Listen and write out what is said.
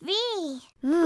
V. Hmm.